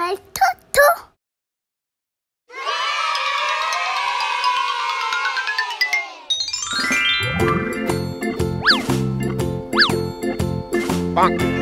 来偷偷。棒。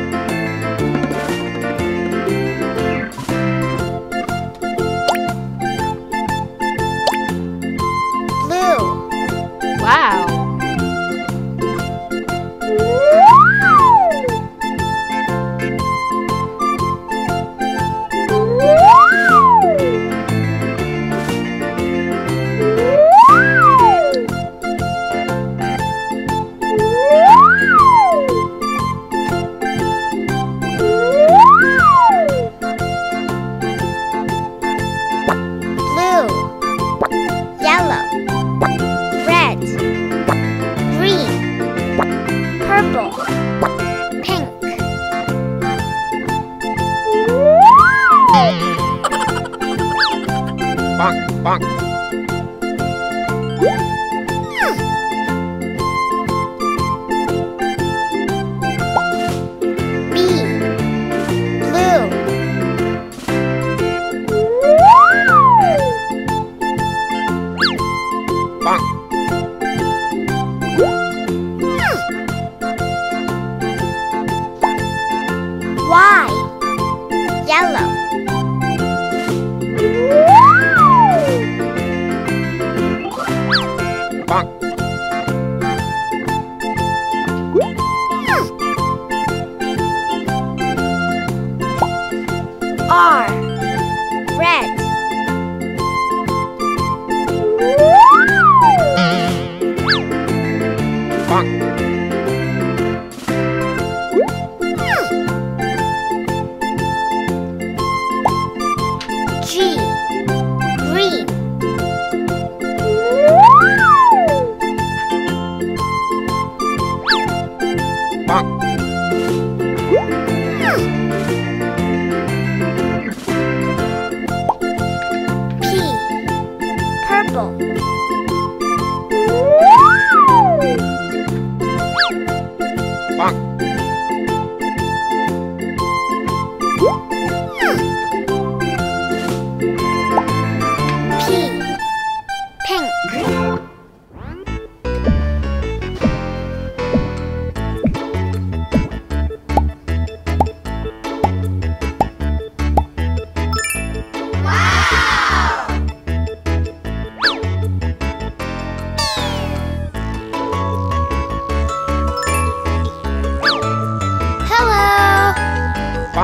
棒棒。bonk. R. Red.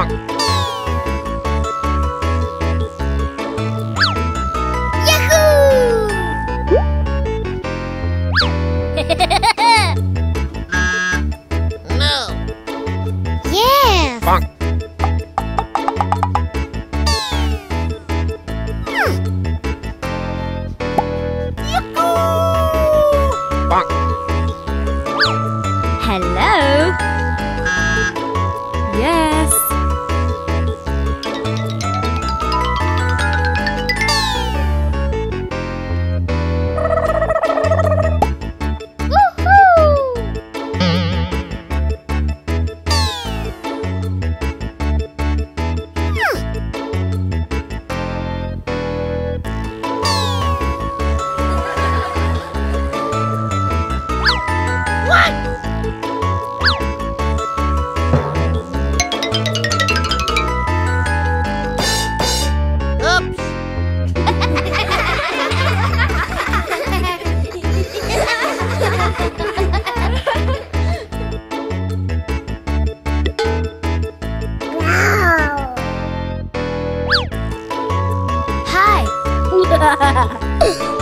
Japan. 哈哈哈哈哈。